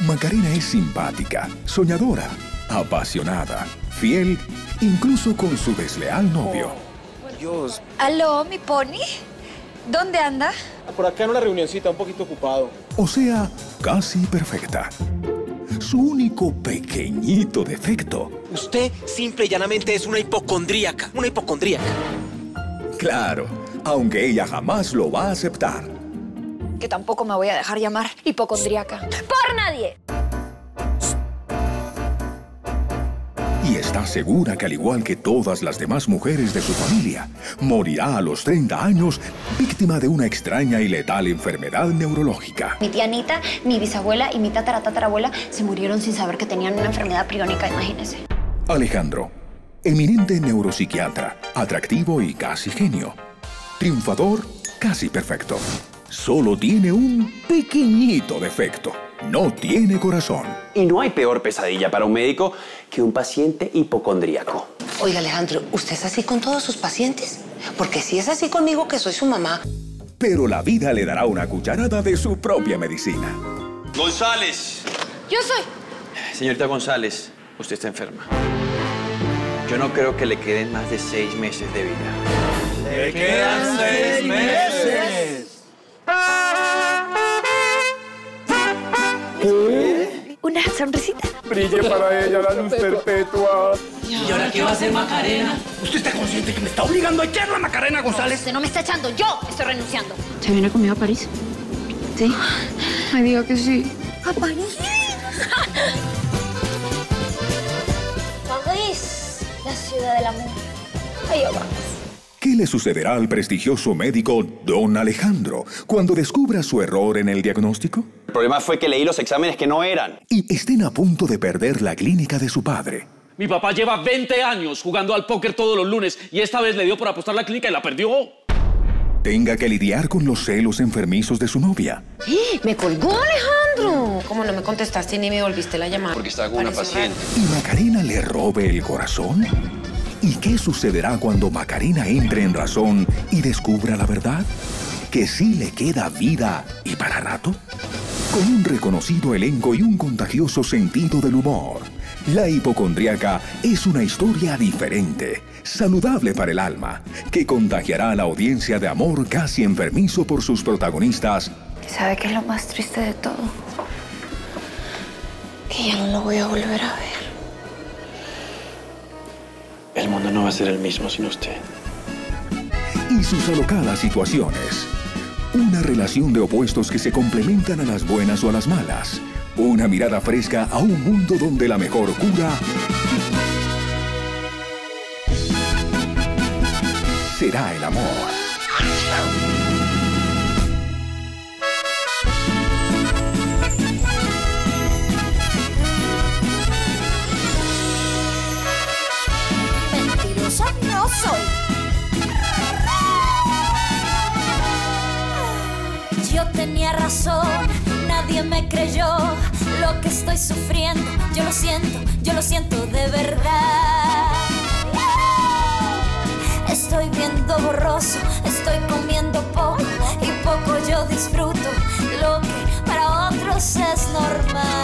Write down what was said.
Macarena es simpática, soñadora, apasionada, fiel, incluso con su desleal novio. Dios. Aló, mi pony. ¿Dónde anda? Por acá en una reunioncita, un poquito ocupado. O sea, casi perfecta. Su único pequeñito defecto, Usted simple y llanamente es una hipocondríaca. Una hipocondríaca. claro, aunque ella jamás lo va a aceptar. Que tampoco me voy a dejar llamar hipocondríaca. ¡Por nadie! Y está segura que al igual que todas las demás mujeres de su familia, morirá a los 30 años víctima de una extraña y letal enfermedad neurológica. Mi tía Anita, mi bisabuela y mi tataratatarabuela se murieron sin saber que tenían una enfermedad priónica, imagínense. Alejandro, eminente neuropsiquiatra, atractivo y casi genio. Triunfador, casi perfecto. Solo tiene un pequeñito defecto. No tiene corazón. Y no hay peor pesadilla para un médico que un paciente hipocondríaco. Oiga, Alejandro, ¿usted es así con todos sus pacientes? Porque si es así conmigo, que soy su mamá. Pero la vida le dará una cucharada de su propia medicina. González. Yo soy. Señorita González, usted está enferma. Yo no creo que le queden más de seis meses de vida. ¡Le quedan seis meses! Sonrisita. Brille para ella la luz perpetua. ¿Y ahora qué va a hacer Macarena? ¿Usted está consciente que me está obligando a echar la Macarena, González? Usted no me está echando, yo estoy renunciando. ¿Se viene conmigo a París? ¿Sí? Ay, diga que sí. ¿A París? París, la ciudad del amor. Ay, vamos. ¿Qué le sucederá al prestigioso médico Don Alejandro cuando descubra su error en el diagnóstico? El problema fue que leí los exámenes que no eran. Y estén a punto de perder la clínica de su padre. Mi papá lleva 20 años jugando al póker todos los lunes y esta vez le dio por apostar la clínica y la perdió. Tenga que lidiar con los celos enfermizos de su novia. Me colgó Alejandro. ¿Cómo no me contestaste ni me volviste la llamada? Porque estaba con una paciente. ¿Y Macarena le robe el corazón? ¿Y qué sucederá cuando Macarena entre en razón y descubra la verdad? ¿Que sí le queda vida y para rato? Con un reconocido elenco y un contagioso sentido del humor, La hipocondriaca es una historia diferente, saludable para el alma, que contagiará a la audiencia de amor casi enfermizo por sus protagonistas ¿Sabe qué es lo más triste de todo? Que ya no lo voy a volver a ver. El mundo no va a ser el mismo sin usted. y sus alocadas situaciones. Una relación de opuestos que se complementan a las buenas o a las malas. Una mirada fresca a un mundo donde la mejor cura será el amor. Mentirosa no soy. Yo tenía razón, nadie me creyó lo que estoy sufriendo. Yo lo siento, yo lo siento de verdad. Estoy viendo borroso, estoy comiendo poco y poco yo disfruto lo que para otros es normal.